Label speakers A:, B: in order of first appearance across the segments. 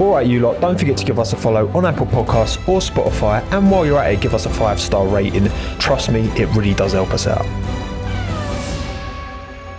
A: Alright, you lot, don't forget to give us a follow on Apple Podcasts or Spotify, and while you're at it, give us a five star rating. Trust me, it really does help us out.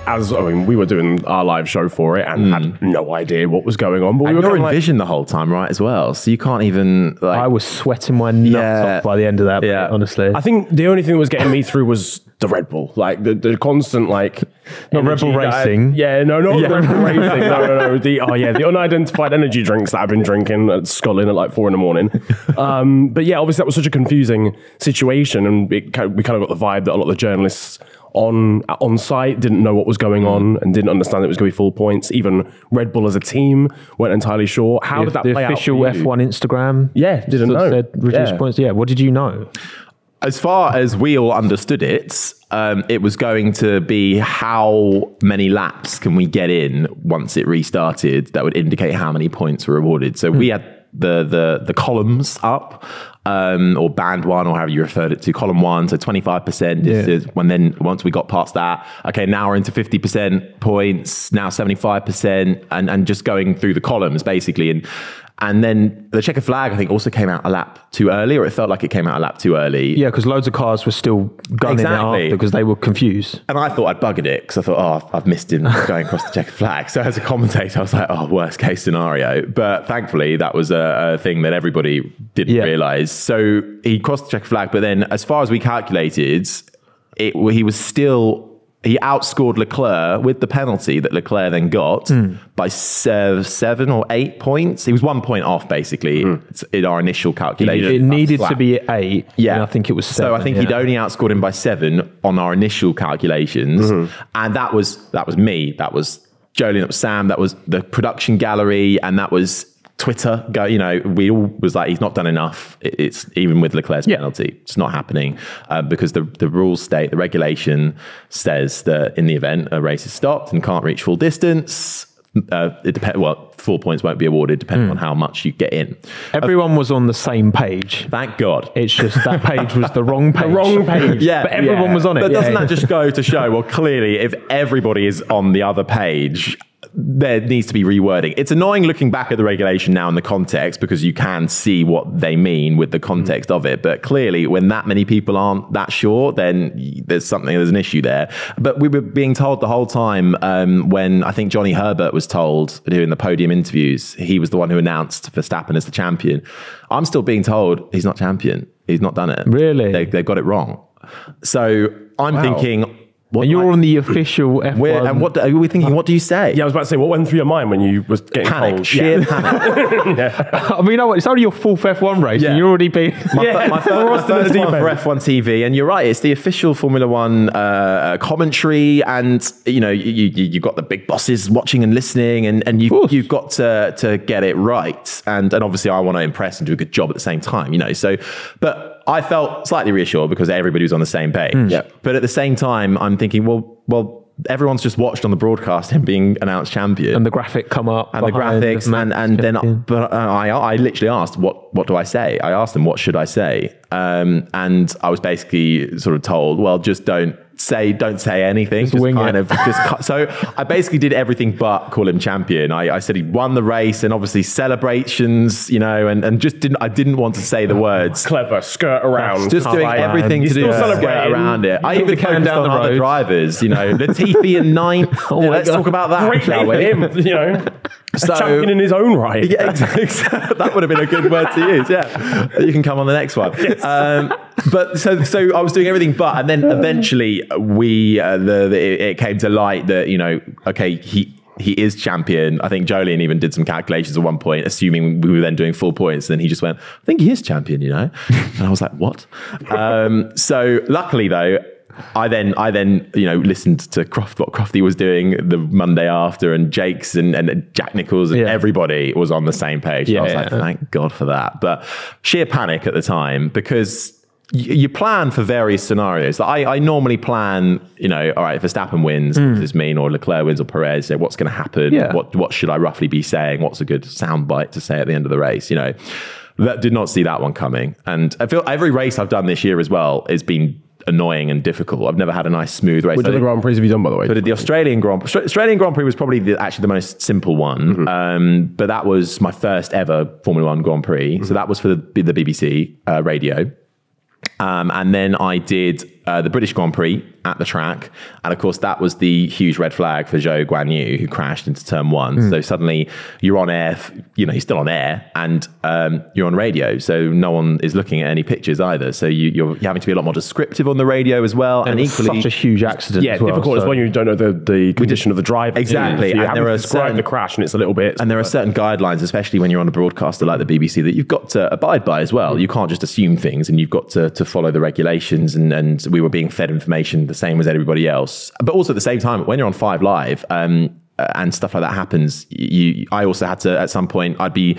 B: As I mean, we were doing our live show for it and had no idea what was going on. But we
C: And
B: were
C: you're in
B: like,
C: vision the whole time, right? As well, so you can't even like.
A: I was sweating my nuts
C: Yeah.
A: off by the end of that,
C: Yeah.
A: mate, honestly.
B: I think the only thing that was getting me through was the Red Bull, like the, the constant like.
A: Not Red Bull
B: energy that I-
A: Racing.
B: yeah, no, not Red Bull Racing. No, no, no. The oh yeah, the unidentified energy drinks that I've been drinking at Scotland at like four in the morning. Um, but yeah, obviously that was such a confusing situation, and it, we kind of got the vibe that a lot of the journalists on on site didn't know what was going on and didn't understand it was going to be full points. Even Red Bull as a team weren't entirely sure. How
A: the,
B: did that
A: the
B: play
A: official
B: out? for you?
A: F1 Instagram.
B: Yeah, didn't know.
A: Said reduced
B: Yeah.
A: points. Yeah, what did you know?
C: as far as we all understood it, um, it was going to be how many laps can we get in once it restarted that would indicate how many points were awarded. So we had the the the columns up. Um, or band one, or however you referred it to, column one. So twenty five percent is,
A: Yeah.
C: is when then once we got past that, okay, now we're into fifty percent points, now seventy five percent, and and just going through the columns basically. And and then the checker flag, I think, also came out a lap too early, or it felt like it came out a lap too early.
A: Yeah, because loads of cars were still gunning
C: Exactly.
A: it after because they were confused.
C: And I thought I'd buggered it because I thought, oh, I've missed him going across the checkered flag. So as a commentator, I was like, oh, worst case scenario. But thankfully, that was a, a thing that everybody didn't
A: Yeah.
C: realize. So he crossed the checkered flag. But then, as far as we calculated, it, he was still. He outscored Leclerc with the penalty that Leclerc then got hmm. by se- seven or eight points. He was one point off, basically, hmm. in our initial calculation.
A: It needed to be eight.
C: Yeah,
A: and I think it was seven.
C: So I think he'd only outscored him by seven on our initial calculations, hmm. and that was that was me. That was Jolyon. That was Sam. That was the production gallery, and that was Twitter. Go, you know, we all was like, he's not done enough. It's even with Leclerc's
A: Yeah.
C: penalty, it's not happening uh, because the the rules state the regulation says that in the event a race is stopped and can't reach full distance. Uh, it depends. Well, four points won't be awarded depending on how much you get in.
A: Everyone was on the same page.
C: Thank God.
A: It's just that page was the wrong page.
B: the wrong page.
C: Yeah,
A: but everyone
B: yeah.
A: was on it.
C: But
A: yeah.
C: doesn't that just go to show? Well, clearly, if everybody is on the other page, there needs to be rewording. It's annoying looking back at the regulation now in the context because you can see what they mean with the context of it. But clearly, when that many people aren't that sure, then there's something, there's an issue there. But we were being told the whole time um, when I think Johnny Herbert was told doing the podium interviews, he was the one who announced Verstappen as the champion. I'm still being told he's not champion. He's not done it.
A: Really?
C: They, they've got it wrong. So I'm thinking, what
A: and you're
C: do I-
A: on the official F1.
C: where, and what do- are we thinking? What do you say?
B: Yeah, I was about to say, what went through your mind when you was getting
C: panic,
B: told?
C: sheer
B: Yeah.
C: panic.
A: I mean, you know what? It's only your fourth F1 race,
C: Yeah.
A: and you're already being.
C: My,
B: Yeah,
C: my first,
B: still
C: my first one for. F1 TV, and you're right. It's the official Formula One uh, uh, commentary, and you know you, you you've got the big bosses watching and listening, and and you
A: course.
C: you've got to to get it right, and and obviously I want to impress and do a good job at the same time, you know. So, but I felt slightly reassured because everybody was on the same page.
B: Yeah.
C: But at the same time, I'm thinking, well, well. Everyone's just watched on the broadcast him being announced champion
A: and the graphic come up.
C: and the graphics,
A: of
C: and,
A: Max
C: and then, but uh, I, I literally asked, what, what do I say? I asked them, what should I say? Um, and I was basically sort of told, well, just don't say, don't say anything. Just,
A: wing
C: kind
A: it.
C: of, just cut. so I basically did everything but call him champion. I, I said he won the race and obviously celebrations, you know, and, and just didn't, I didn't want to say the words.
B: Clever, skirt around.
C: Just doing everything to do skirt around it. I even came
A: down
C: on
A: the
C: other drivers, you know, Latifi and ninth.
A: Oh
C: Yeah, let's
A: God.
C: talk about that,
B: Great
C: shall we?
B: him, you know. A
C: So-
B: champion in his own right.
C: Yeah, exactly. that would have been a good word to use. Yeah, you can come on the next one. Um, but so so I was doing everything but, and then eventually we uh, the, the it it came to light that you know okay he. He is champion. I think Jolyon even did some calculations at one point, assuming we were then doing full points. And he just went, I think he is champion, you know? And I was like, what? Um, so luckily, though, I then I then you know listened to Croft what Crofty was doing the Monday after and Jake's and, and Jack Nicholls and
A: Yeah.
C: everybody was on the same page.
A: Yeah,
C: I was
A: yeah.
C: like, thank God for that. But sheer panic at the time because you plan for various scenarios. Like, I, I normally plan, you know, all right, if Verstappen wins, what does this mean? Or Leclerc wins or Perez, so what's going to happen?
A: Yeah.
C: What what should I roughly be saying? What's a good soundbite to say at the end of the race? You know, that did not see that one coming. And I feel every race I've done this year as well has been annoying and difficult. I've never had a nice smooth race.
B: Which other Grand Prix have you done, by the way?
C: but the Australian Grand Prix, Australian Grand Prix was probably the, actually the most simple one. Um, but that was my first ever Formula One Grand Prix. So that was for the, the BBC uh, radio. Um, and then I did uh, the British Grand Prix at the track. And of course, that was the huge red flag for Zhou Guanyu, who crashed into turn one. So suddenly you're on air, f- you know, you're still on air and um, you're on radio. So no one is looking at any pictures either. So you, you're, you're having to be a lot more descriptive on the radio as well. And,
A: And,
C: equally,
A: such a huge accident.
B: yeah,
A: as well,
B: difficult
A: so-
B: when you don't know the, the condition of the driver.
C: Exactly,
B: So
C: and there are certain-
B: the crash, and it's a little bit.
C: And there are certain guidelines, especially when you're on a broadcaster like the BBC, that you've got to abide by as well. You can't just assume things and you've got to, to follow the regulations. And, and we were being fed information the same as everybody else. But also at the same time, when you're on Five Live, um, uh, and stuff like that happens. You, I also had to at some point. I'd be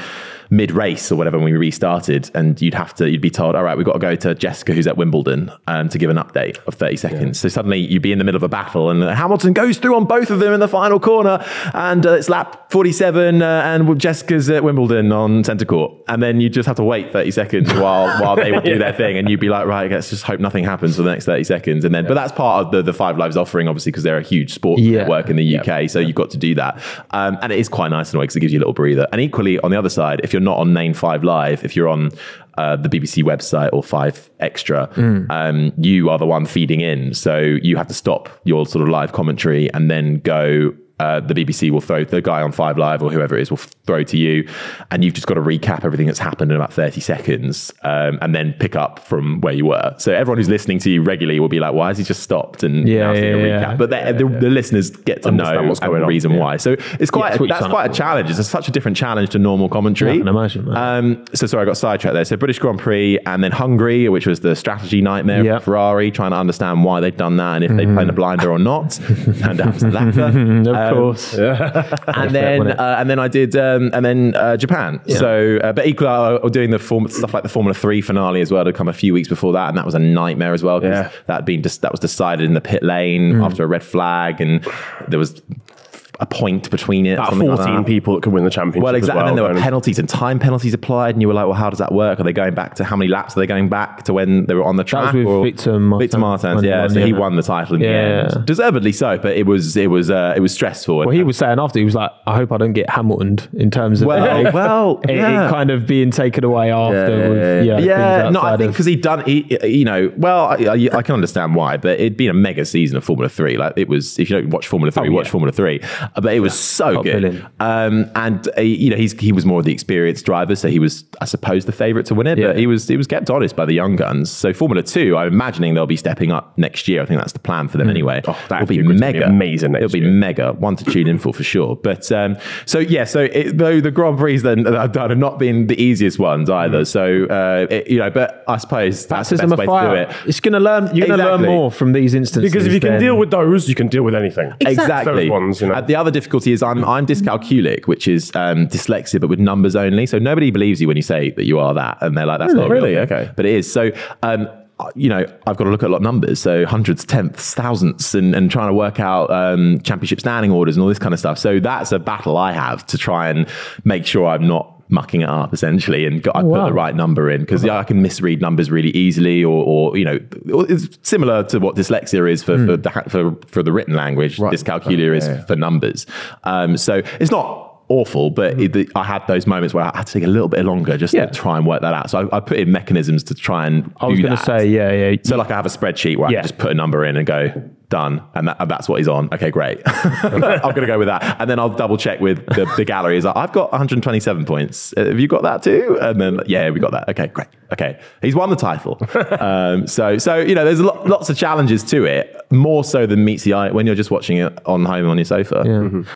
C: mid race or whatever when we restarted, and you'd have to. You'd be told, "All right, we've got to go to Jessica, who's at Wimbledon, um, to give an update of thirty seconds." So suddenly you'd be in the middle of a battle, and Hamilton goes through on both of them in the final corner, and uh, it's lap forty-seven, uh, and Jessica's at Wimbledon on centre court, and then you just have to wait thirty seconds while while they would do their thing, and you'd be like, "Right, let's just hope nothing happens for the next thirty seconds," and then. But that's part of the the Five Lives offering, obviously, because they're a huge sport
A: Yeah.
C: network in the UK, so you've got to do that. Um, and it is quite nice in a way because it gives you a little breather. And equally, on the other side, if you're not on Main 5 Live, if you're on uh, the BBC website or 5 Extra, um, you are the one feeding in. So you have to stop your sort of live commentary and then go. Uh, the BBC will throw the guy on Five Live or whoever it is will throw to you, and you've just got to recap everything that's happened in about thirty seconds, um, and then pick up from where you were. So everyone who's listening to you regularly will be like, "Why has he just stopped?" And
A: Yeah,
C: a
A: yeah, yeah.
C: But the, the, the listeners get to
B: Understand
C: know
B: what's going
C: the
B: on,
C: reason
B: yeah.
C: why. So it's quite
A: that's what
C: that's quite a challenge. It's such a different challenge to normal commentary.
A: I can imagine.
C: Um, so sorry, I got sidetracked there. So British Grand Prix and then Hungary, which was the strategy nightmare for Ferrari, trying to understand why they'd done that and if they'd played a blinder or not. Turned out it was the latter.
A: of
C: Um,
A: course.
C: and then uh, and then I did um, and then uh, Japan. So, uh, but equally, I was doing the form, stuff like the Formula Three finale as well to come a few weeks before that, and that was a nightmare as well.
B: Yeah.
C: that had been just that was decided in the pit lane
A: Mm.
C: after a red flag, and there was a point between it.
B: about
C: something like
B: 14 people that could win the championship.
C: Well,
B: as
C: exactly.
B: Well,
C: and then there were penalties and time penalties applied, and you were like, "Well, how does that work? Are they going back to how many laps are they going back to when they were on the track?"
A: That was with
C: or-
A: Victor Martin.
C: Victor Martins,
A: When he
C: yeah.
A: won,
C: so he won the title in
A: Yeah.
C: the end, deservedly so. But it was it was uh, it was stressful.
A: Well, he was saying after he was like, "I hope I don't get Hamiltoned in terms of
C: Well,
A: like,
C: well,
A: it, it
C: yeah.
A: kind of being taken away after." with, yeah,
C: yeah,
A: things
C: no, I
A: outside
C: think because he'd done, he, you know, well, I, I, I can understand why, but it'd been a mega season of Formula Three. Like it was, if you don't watch Formula Three,
B: Oh,
C: watch
B: yeah.
C: Formula Three. Uh, But it was so good.
A: billing.
C: Um, and uh, you know, he's he was more of the experienced driver, so he was, I suppose, the favourite to win it.
A: Yeah.
C: But he was he was kept honest by the young guns. So Formula Two, I'm imagining they'll be stepping up next year. I think that's the plan for them anyway.
B: Oh, that
C: It'll be
B: figure be
C: mega,
B: amazing next
C: It'll be
B: year.
C: mega, one to tune in for for sure. But um, so yeah, so it, though the Grand Prix then that I've done have not been the easiest ones either. So uh, it, you know, but I suppose that's the best
A: of
C: way to do it.
A: It's going to learn. You're going to learn more from these instances.
B: because if you can
A: than-
B: deal with those, you can deal with anything.
C: Exactly.
B: Those ones, you know.
C: Uh, the other difficulty is I'm I'm dyscalculic, which is um, dyslexia, but with numbers only. So nobody believes you when you say that you are that, and they're like, "That's not a real
B: Really? Okay.
C: but it is. So. Um, you know, I've got to look at a lot of numbers, so hundreds, tenths, thousandths, and, and trying to work out um, championship standing orders and all this kind of stuff. So that's a battle I have to try and make sure I'm not mucking it up essentially and got, I put
A: wow.
C: the right number in because yeah, I can misread numbers really easily or, or you know it's similar to what dyslexia is for for, the, for for the written language dyscalculia is for numbers um, so it's not awful but it, the, I had those moments where I had to take a little bit longer just
A: Yeah.
C: to try and work that out so I, I put in mechanisms to try and
A: I was
C: do
A: going to
C: that
A: say, yeah, yeah.
C: so like I have a spreadsheet where I
A: Yeah.
C: can just put a number in and go done, and, that, that's what he's on. Okay, great. I'm going to go with that, and then I'll double check with the, the gallery. Is like, I've got 127 points. Uh, Have you got that too? And then yeah, we got that. Okay, great. Okay, he's won the title. um, so so you know, there's lo- lots of challenges to it, more so than meets the eye when you're just watching it on home on your sofa.